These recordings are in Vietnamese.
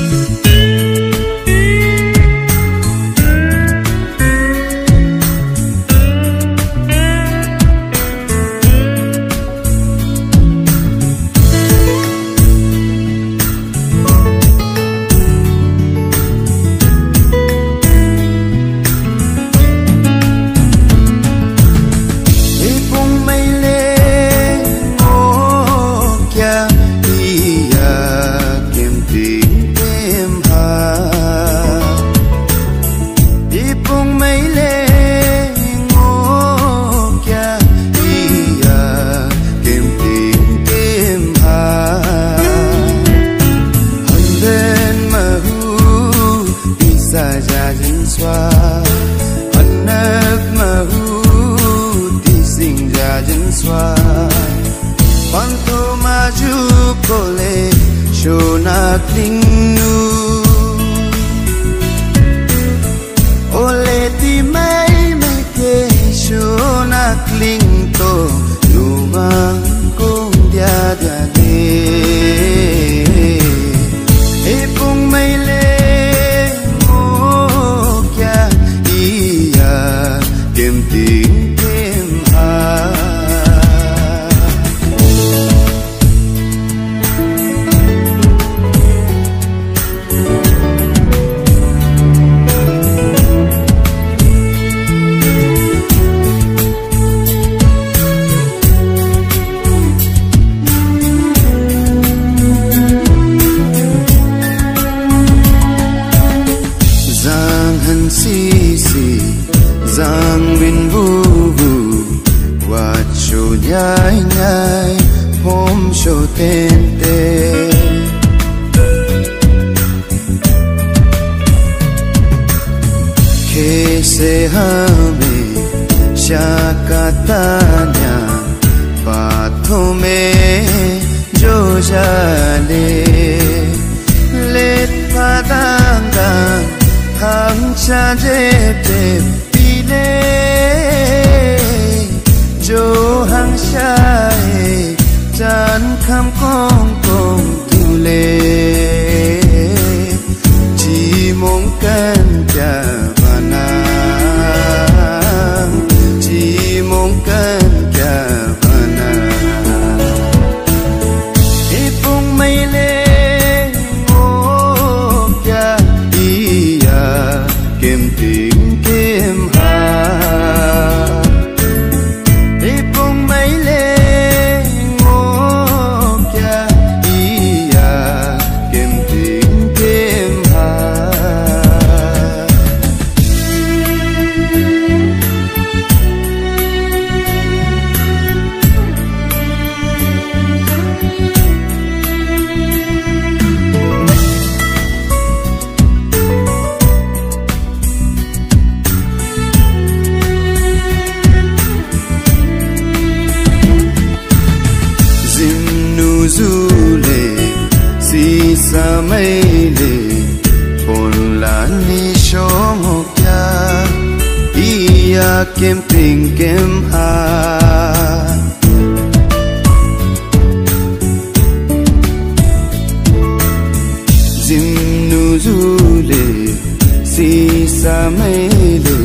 Música Quanto maju cole, shona kling से हमें शाकातान्या बातों में जो जाने लेत पादांगा हम चाजे पे quente. समैले बोल्लानि सोमोक्या इया केम तिङ केम आ जिम्नु जुले si samele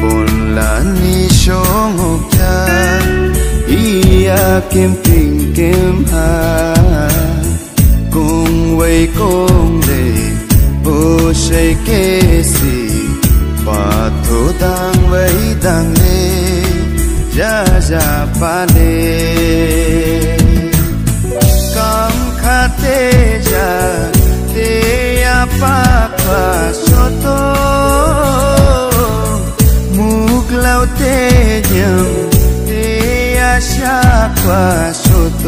bollani shomokya iya kem ping kem ha. 为公累，不谁给谁，把头当为当嘞，呀呀把嘞，刚卡得呀，得呀把把说多，木老得娘，得呀下把说多。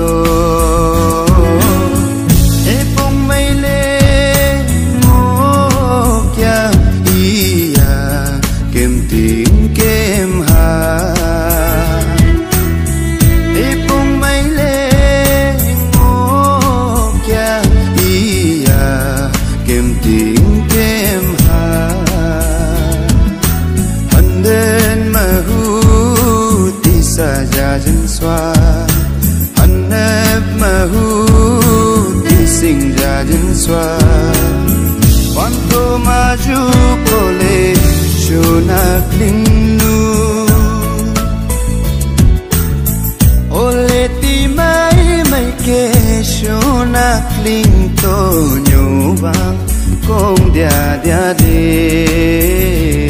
saja jenswa Hanep mahu Tising ja jenswa Wanto maju pole Shonak lingnu Ole timai maike Shonak ling to nyubang Kong dia dia dia